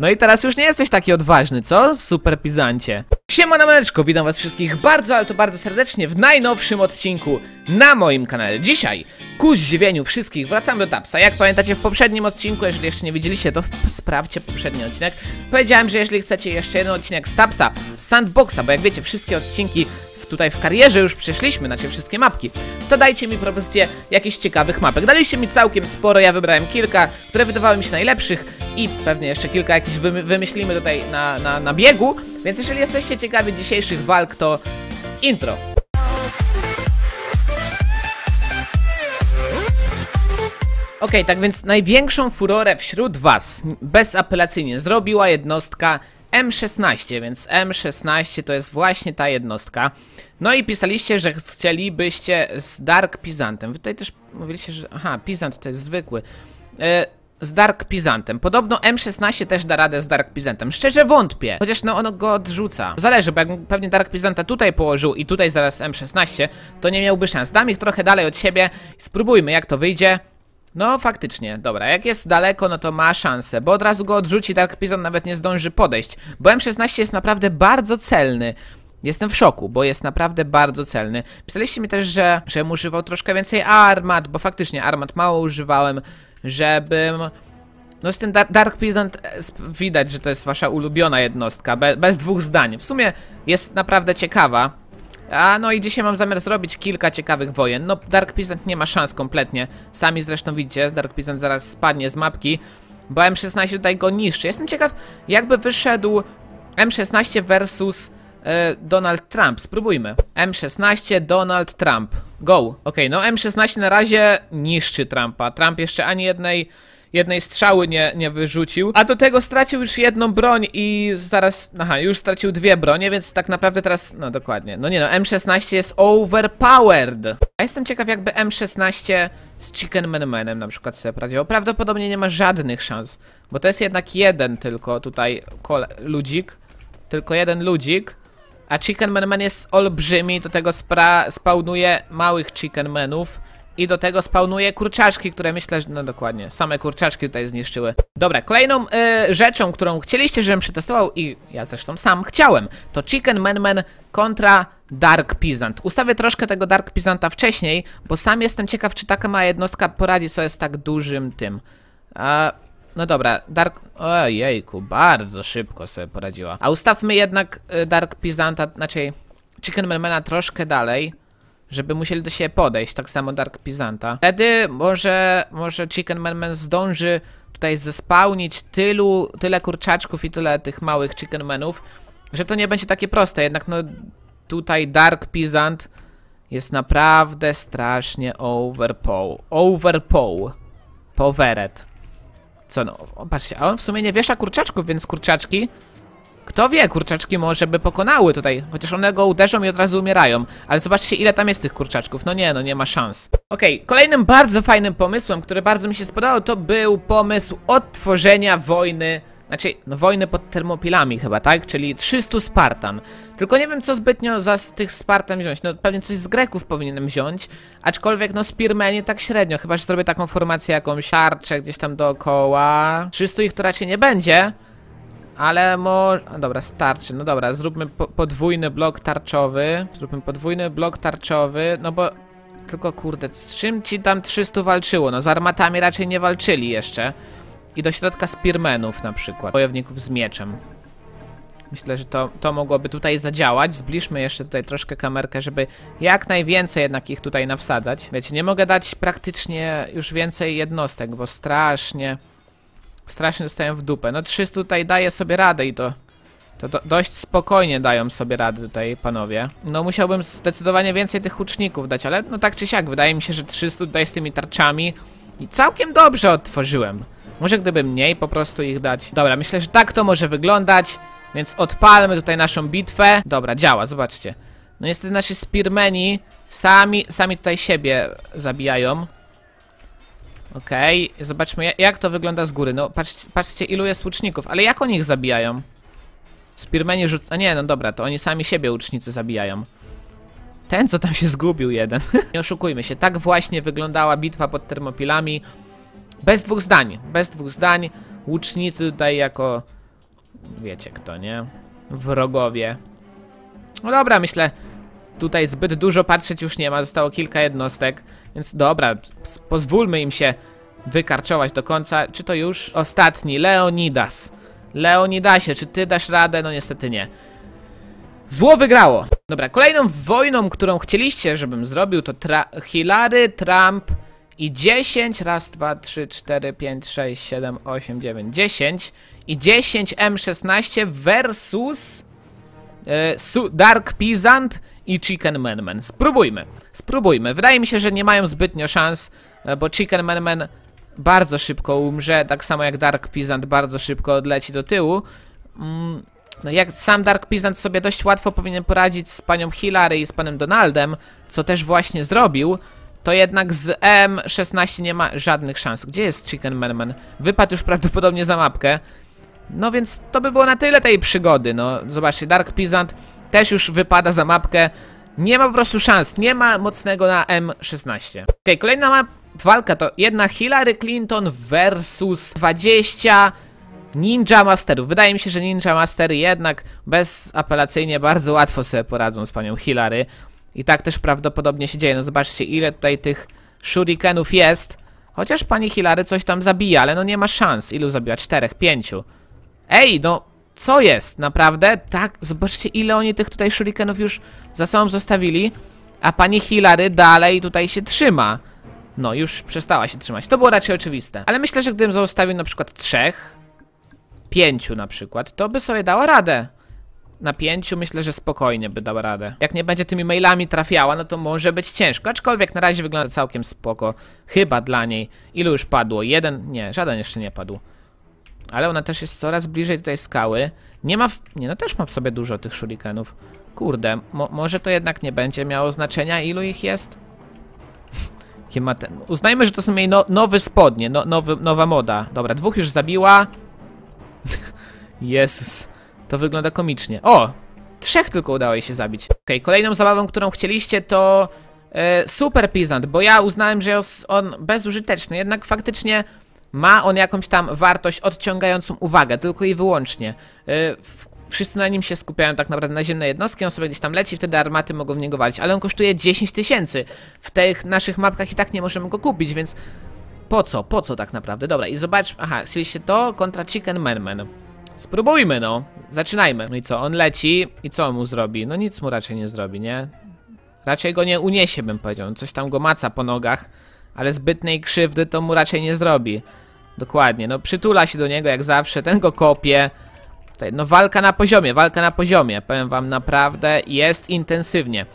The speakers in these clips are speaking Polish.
No i teraz już nie jesteś taki odważny, co? Super Pizancie. Siema maneczko, witam was wszystkich bardzo, ale to bardzo serdecznie w najnowszym odcinku na moim kanale. Dzisiaj, ku zdziwieniu wszystkich, wracamy do Tapsa. Jak pamiętacie w poprzednim odcinku, jeżeli jeszcze nie widzieliście, to sprawdźcie poprzedni odcinek. Powiedziałem, że jeżeli chcecie jeszcze jeden odcinek z Tapsa, z Sandboxa, bo jak wiecie, wszystkie odcinki tutaj w karierze już przeszliśmy, znaczy wszystkie mapki, to dajcie mi propozycję jakichś ciekawych mapek. Daliście mi całkiem sporo, ja wybrałem kilka, które wydawały mi się najlepszych i pewnie jeszcze kilka jakichś wymy wymyślimy tutaj na, na, na biegu, więc jeżeli jesteście ciekawi dzisiejszych walk, to intro. Ok, tak więc największą furorę wśród was bezapelacyjnie zrobiła jednostka M16, więc M16 to jest właśnie ta jednostka. No i pisaliście, że chcielibyście z Dark Pizantem. Wy tutaj też mówiliście, że... Aha, Pizant to jest zwykły. E, z Dark Pizantem. Podobno M16 też da radę z Dark Pizantem. Szczerze wątpię, chociaż no ono go odrzuca. Zależy, bo jak pewnie Dark Pizanta tutaj położył i tutaj zaraz M16, to nie miałby szans. Dam ich trochę dalej od siebie spróbujmy jak to wyjdzie. No faktycznie, dobra, jak jest daleko, no to ma szansę, bo od razu go odrzuci, Dark Pizon nawet nie zdąży podejść, bo M16 jest naprawdę bardzo celny. Jestem w szoku, bo jest naprawdę bardzo celny. Pisaliście mi też, że żebym używał troszkę więcej armat, bo faktycznie armat mało używałem, żebym... No z tym Dark Peasant widać, że to jest wasza ulubiona jednostka, be bez dwóch zdań. W sumie jest naprawdę ciekawa. A no i dzisiaj mam zamiar zrobić kilka ciekawych wojen. No Dark Peasant nie ma szans kompletnie. Sami zresztą widzicie, Dark Peasant zaraz spadnie z mapki, bo M16 tutaj go niszczy. Jestem ciekaw, jakby wyszedł M16 versus e, Donald Trump. Spróbujmy. M16 Donald Trump. Go. Ok, no M16 na razie niszczy Trumpa. Trump jeszcze ani jednej jednej strzały nie, nie wyrzucił. A do tego stracił już jedną broń i zaraz... Aha, już stracił dwie bronie, więc tak naprawdę teraz... No dokładnie. No nie no, M16 jest overpowered. A jestem ciekaw jakby M16 z Chicken Man Manem na przykład sobie poradziło. Prawdopodobnie nie ma żadnych szans, bo to jest jednak jeden tylko tutaj ludzik. Tylko jeden ludzik. A Chicken Man Man jest olbrzymi, do tego spawnuje małych Chicken Manów. I do tego spawnuje kurczaczki, które myślę, że... No dokładnie, same kurczaczki tutaj zniszczyły. Dobra, kolejną y, rzeczą, którą chcieliście, żebym przetestował i ja zresztą sam chciałem, to Chicken Man Man kontra Dark Peasant. Ustawię troszkę tego Dark Peasanta wcześniej, bo sam jestem ciekaw, czy taka mała jednostka poradzi sobie z tak dużym tym. A, no dobra, Dark... Ojejku, bardzo szybko sobie poradziła. A ustawmy jednak y, Dark Peasanta, znaczy Chicken Manmana troszkę dalej żeby musieli do siebie podejść, tak samo Dark Pizanta. Wtedy może, może Chicken Man Man zdąży tutaj zespałnić tylu, tyle kurczaczków i tyle tych małych Chicken Manów, że to nie będzie takie proste, jednak no tutaj Dark Pizant jest naprawdę strasznie overpow. Overpow. Powered. Co no, patrzcie, a on w sumie nie wiesza kurczaczków, więc kurczaczki kto wie, kurczaczki może by pokonały tutaj, chociaż one go uderzą i od razu umierają. Ale zobaczcie, ile tam jest tych kurczaczków. No nie, no nie ma szans. Okej, okay, kolejnym bardzo fajnym pomysłem, który bardzo mi się spodobał, to był pomysł odtworzenia wojny znaczy, no wojny pod termopilami chyba, tak? Czyli 300 Spartan. Tylko nie wiem, co zbytnio za tych Spartan wziąć. No pewnie coś z Greków powinienem wziąć. Aczkolwiek, no Spearmanie tak średnio. Chyba, że zrobię taką formację jakąś arczę gdzieś tam dookoła. 300 ich to raczej nie będzie. Ale może... Dobra, starczy. No dobra, zróbmy po podwójny blok tarczowy. Zróbmy podwójny blok tarczowy, no bo... Tylko kurde, z czym ci tam 300 walczyło? No z armatami raczej nie walczyli jeszcze. I do środka spearmenów na przykład. Wojowników z mieczem. Myślę, że to, to mogłoby tutaj zadziałać. Zbliżmy jeszcze tutaj troszkę kamerkę, żeby jak najwięcej jednak ich tutaj nawsadzać. Wiecie, nie mogę dać praktycznie już więcej jednostek, bo strasznie strasznie dostają w dupę. No 300 tutaj daje sobie radę i to, to do, dość spokojnie dają sobie radę tutaj panowie. No musiałbym zdecydowanie więcej tych łuczników dać, ale no tak czy siak, wydaje mi się, że 300 tutaj z tymi tarczami i całkiem dobrze odtworzyłem. Może gdyby mniej po prostu ich dać. Dobra, myślę, że tak to może wyglądać, więc odpalmy tutaj naszą bitwę. Dobra, działa, zobaczcie. No niestety nasi spearmeni sami, sami tutaj siebie zabijają. Okej, okay. zobaczmy jak to wygląda z góry. No patrzcie, patrzcie ilu jest łuczników, ale jak oni ich zabijają? Spearmeni rzuc... A nie, no dobra, to oni sami siebie łucznicy zabijają. Ten, co tam się zgubił jeden. nie oszukujmy się, tak właśnie wyglądała bitwa pod termopilami. Bez dwóch zdań, bez dwóch zdań. Łucznicy tutaj jako wiecie kto, nie? Wrogowie. No dobra, myślę, tutaj zbyt dużo patrzeć już nie ma, zostało kilka jednostek, więc dobra, pozwólmy im się wykarczować do końca. Czy to już ostatni? Leonidas. Leonidasie, czy ty dasz radę? No niestety nie. Zło wygrało. Dobra, kolejną wojną, którą chcieliście, żebym zrobił, to tra- Hillary, Trump i 10. Raz, dwa, trzy, cztery, pięć, sześć, siedem, osiem, dziewięć, 10 i 10 M16 versus Su- Dark Peasant i Chicken Man Man. Spróbujmy, spróbujmy. Wydaje mi się, że nie mają zbytnio szans, e, bo Chicken Man Man bardzo szybko umrze, tak samo jak Dark Peasant bardzo szybko odleci do tyłu. Mm, no jak sam Dark Peasant sobie dość łatwo powinien poradzić z panią Hillary i z panem Donaldem, co też właśnie zrobił, to jednak z M16 nie ma żadnych szans. Gdzie jest Chicken Man Man? Wypadł już prawdopodobnie za mapkę. No więc to by było na tyle tej przygody. No zobaczcie, Dark Peasant też już wypada za mapkę. Nie ma po prostu szans, nie ma mocnego na M16. Okej, kolejna ma walka to jedna Hillary Clinton versus 20 Ninja Masterów. Wydaje mi się, że Ninja Mastery jednak bezapelacyjnie bardzo łatwo sobie poradzą z panią Hillary. I tak też prawdopodobnie się dzieje. No zobaczcie, ile tutaj tych shurikenów jest. Chociaż pani Hillary coś tam zabija, ale no nie ma szans. Ilu zabiła? Czterech, pięciu. Ej, no co jest? Naprawdę? Tak, zobaczcie ile oni tych tutaj shurikenów już za sobą zostawili. A pani Hillary dalej tutaj się trzyma. No, już przestała się trzymać. To było raczej oczywiste. Ale myślę, że gdybym zostawił na przykład trzech, pięciu na przykład, to by sobie dała radę. Na pięciu myślę, że spokojnie by dała radę. Jak nie będzie tymi mailami trafiała, no to może być ciężko. Aczkolwiek na razie wygląda całkiem spoko. Chyba dla niej. Ilu już padło? Jeden? Nie, żaden jeszcze nie padł. Ale ona też jest coraz bliżej tutaj skały. Nie ma. W... Nie, no też ma w sobie dużo tych shurikenów. Kurde, mo może to jednak nie będzie miało znaczenia, ilu ich jest? Uznajmy, że to są jej no, nowe spodnie, no, nowy, nowa moda. Dobra, dwóch już zabiła. Jezus, to wygląda komicznie. O! Trzech tylko udało jej się zabić. Okej, kolejną zabawą, którą chcieliście to e, Super Peasant, bo ja uznałem, że jest on bezużyteczny, jednak faktycznie ma on jakąś tam wartość odciągającą uwagę, tylko i wyłącznie. W- wszyscy na nim się skupiają tak naprawdę na ziemne jednostki, on sobie gdzieś tam leci, wtedy armaty mogą w niego walić, ale on kosztuje 10 tysięcy. W tych naszych mapkach i tak nie możemy go kupić, więc po co? Po co tak naprawdę? Dobra, i zobacz, aha, chcieliście to kontra Chicken Man Man. Spróbujmy, no. Zaczynajmy. No i co, on leci i co mu zrobi? No nic mu raczej nie zrobi, nie? Raczej go nie uniesie, bym powiedział. Coś tam go maca po nogach, ale zbytnej krzywdy to mu raczej nie zrobi. Dokładnie, no przytula się do niego jak zawsze, ten go kopie. No walka na poziomie, walka na poziomie. Powiem wam, naprawdę jest intensywnie.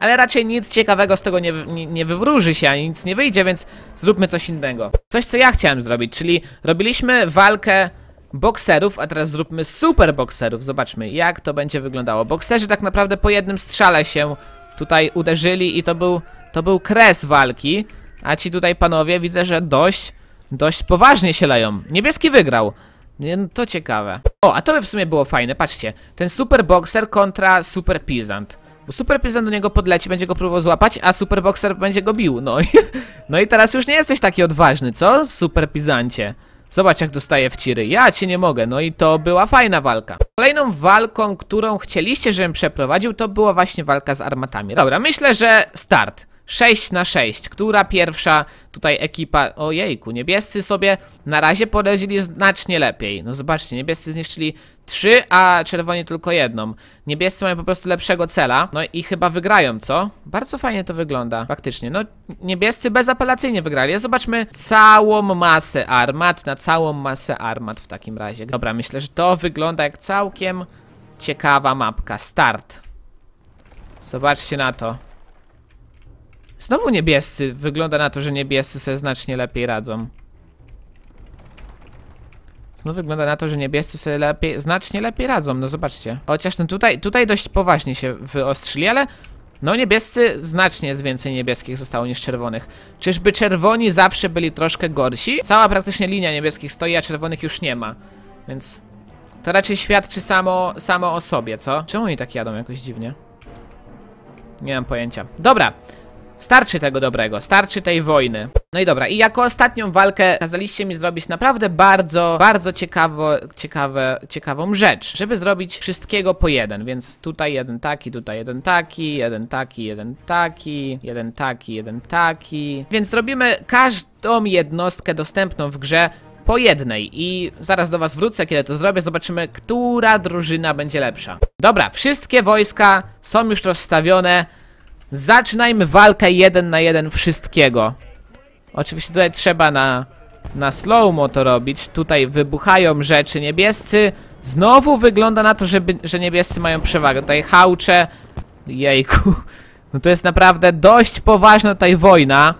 Ale raczej nic ciekawego z tego nie, nie, nie wywróży się, ani nic nie wyjdzie, więc zróbmy coś innego. Coś, co ja chciałem zrobić, czyli robiliśmy walkę bokserów, a teraz zróbmy super bokserów. Zobaczmy, jak to będzie wyglądało. Bokserzy tak naprawdę po jednym strzale się tutaj uderzyli i to był, to był kres walki. A ci tutaj panowie widzę, że dość, dość poważnie się leją. Niebieski wygrał. No to ciekawe. O, a to by w sumie było fajne, patrzcie. Ten super boxer kontra super peasant. Bo super peasant do niego podleci, będzie go próbował złapać, a super boxer będzie go bił. No i, no i teraz już nie jesteś taki odważny, co? Super peasancie. Zobacz jak dostaje w ciry. Ja cię nie mogę. No i to była fajna walka. Kolejną walką, którą chcieliście, żebym przeprowadził, to była właśnie walka z armatami. Dobra, myślę, że start. 6 na 6. Która pierwsza tutaj ekipa... Ojejku, niebiescy sobie na razie poradzili znacznie lepiej. No zobaczcie, niebiescy zniszczyli 3, a czerwoni tylko jedną. Niebiescy mają po prostu lepszego cela. No i chyba wygrają, co? Bardzo fajnie to wygląda, faktycznie. No, niebiescy bezapelacyjnie wygrali. Zobaczmy całą masę armat, na całą masę armat w takim razie. Dobra, myślę, że to wygląda jak całkiem ciekawa mapka. Start. Zobaczcie na to. Znowu niebiescy. Wygląda na to, że niebiescy sobie znacznie lepiej radzą. Znów wygląda na to, że niebiescy sobie lepiej, znacznie lepiej radzą, no zobaczcie. Chociaż no tutaj, tutaj dość poważnie się wyostrzyli, ale no niebiescy znacznie więcej niebieskich zostało niż czerwonych. Czyżby czerwoni zawsze byli troszkę gorsi? Cała praktycznie linia niebieskich stoi, a czerwonych już nie ma. Więc to raczej świadczy samo, samo o sobie, co? Czemu oni tak jadą jakoś dziwnie? Nie mam pojęcia. Dobra. Starczy tego dobrego, starczy tej wojny. No i dobra, i jako ostatnią walkę kazaliście mi zrobić naprawdę bardzo, bardzo ciekawo, ciekawe, ciekawą rzecz, żeby zrobić wszystkiego po jeden, więc tutaj jeden taki, tutaj jeden taki, jeden taki, jeden taki, jeden taki, jeden taki, więc zrobimy każdą jednostkę dostępną w grze po jednej i zaraz do was wrócę, kiedy to zrobię, zobaczymy, która drużyna będzie lepsza. Dobra, wszystkie wojska są już rozstawione, zaczynajmy walkę jeden na jeden wszystkiego. Oczywiście tutaj trzeba na, na slow-mo to robić, tutaj wybuchają rzeczy niebiescy, znowu wygląda na to, żeby, że niebiescy mają przewagę, tutaj hałcze, jejku, no to jest naprawdę dość poważna tutaj wojna.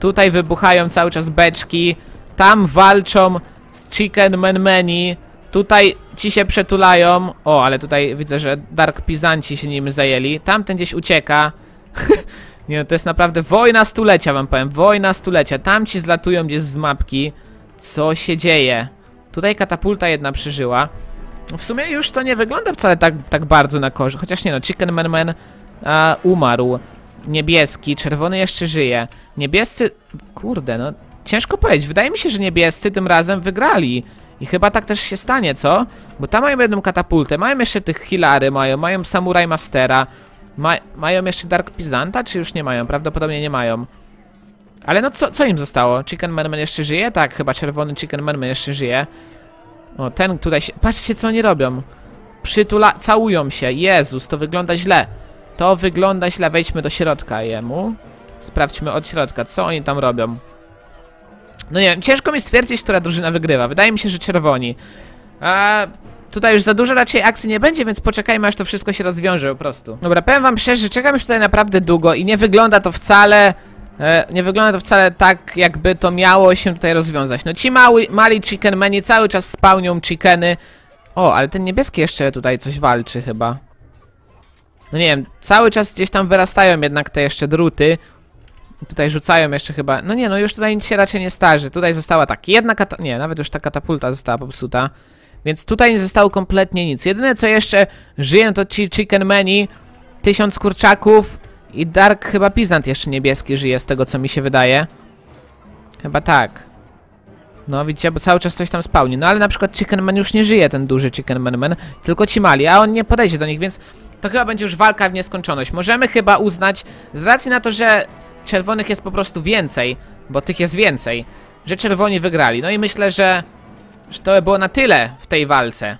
Tutaj wybuchają cały czas beczki. Tam walczą z Chicken Menmeni. Tutaj ci się przetulają. O, ale tutaj widzę, że Dark Pizanci się nim zajęli. Tamten gdzieś ucieka. Nie no, to jest naprawdę wojna stulecia, wam powiem. Wojna stulecia. Tam ci zlatują gdzieś z mapki. Co się dzieje? Tutaj katapulta jedna przeżyła. W sumie już to nie wygląda wcale tak, tak bardzo na korzyść. Chociaż nie no, Chicken Man Man a, umarł. Niebieski, czerwony jeszcze żyje. Niebiescy... Kurde, no ciężko powiedzieć. Wydaje mi się, że niebiescy tym razem wygrali. I chyba tak też się stanie, co? Bo tam mają jedną katapultę, mają jeszcze tych Hilary, mają, mają Samurai Mastera, ma, mają jeszcze Dark Pizanta, czy już nie mają? Prawdopodobnie nie mają. Ale no co, co im zostało? Chicken Man Man jeszcze żyje? Tak, chyba czerwony Chicken Man Man jeszcze żyje. O, ten tutaj się... Patrzcie, co oni robią. Przytula... Całują się. Jezus, to wygląda źle. To wygląda źle. Wejdźmy do środka jemu. Sprawdźmy od środka, co oni tam robią. No nie wiem, ciężko mi stwierdzić, która drużyna wygrywa. Wydaje mi się, że czerwoni. A tutaj już za dużo raczej akcji nie będzie, więc poczekajmy, aż to wszystko się rozwiąże po prostu. Dobra, powiem wam szczerze, że czekam już tutaj naprawdę długo i nie wygląda to wcale... E, nie wygląda to wcale tak, jakby to miało się tutaj rozwiązać. No ci mały, mali chickenmeni cały czas spełnią chickeny. O, ale ten niebieski jeszcze tutaj coś walczy chyba. No nie wiem, cały czas gdzieś tam wyrastają jednak te jeszcze druty. Tutaj rzucają jeszcze chyba... No nie, no już tutaj nic się raczej nie starzy. Tutaj została tak, jedna kata... Nie, nawet już ta katapulta została popsuta. Więc tutaj nie zostało kompletnie nic. Jedyne co jeszcze żyje, no to ci Chicken Meni, tysiąc kurczaków i Dark chyba Pizant jeszcze niebieski żyje, z tego co mi się wydaje. Chyba tak. No widzicie, bo cały czas coś tam spełni. No ale na przykład Chicken Man już nie żyje, ten duży Chicken Man Man, tylko ci mali, a on nie podejdzie do nich, więc to chyba będzie już walka w nieskończoność. Możemy chyba uznać, z racji na to, że czerwonych jest po prostu więcej, bo tych jest więcej, że czerwoni wygrali. No i myślę, że, że to by było na tyle w tej walce.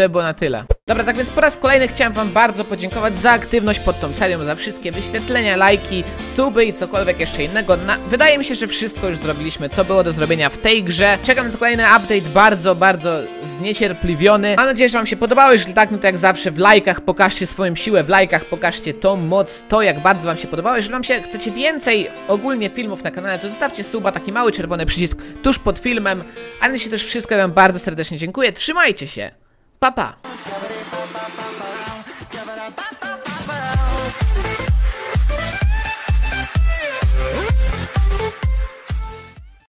To by było na tyle. Dobra, tak więc po raz kolejny chciałem wam bardzo podziękować za aktywność pod tą serią, za wszystkie wyświetlenia, lajki, suby i cokolwiek jeszcze innego. Na... Wydaje mi się, że wszystko już zrobiliśmy, co było do zrobienia w tej grze. Czekam na kolejny update, bardzo, bardzo zniecierpliwiony. Mam nadzieję, że wam się podobało, jeśli tak, no to jak zawsze w lajkach pokażcie swoją siłę, w lajkach pokażcie tą moc, to jak bardzo wam się podobało. Jeżeli wam się chcecie więcej ogólnie filmów na kanale, to zostawcie suba, taki mały czerwony przycisk tuż pod filmem. A na dzisiaj też wszystko, ja wam bardzo serdecznie dziękuję, trzymajcie się, Papá.